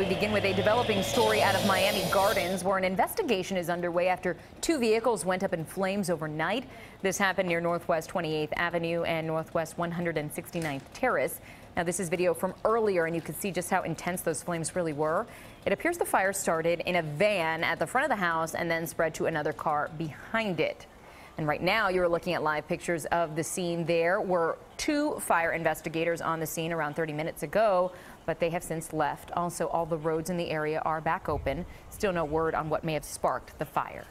we begin with a developing story out of Miami Gardens where an investigation is underway after two vehicles went up in flames overnight. This happened near Northwest 28th Avenue and Northwest 169th Terrace. Now, this is video from earlier, and you can see just how intense those flames really were. It appears the fire started in a van at the front of the house and then spread to another car behind it. And right now, you're looking at live pictures of the scene. There were two fire investigators on the scene around 30 minutes ago, but they have since left. Also, all the roads in the area are back open. Still no word on what may have sparked the fire.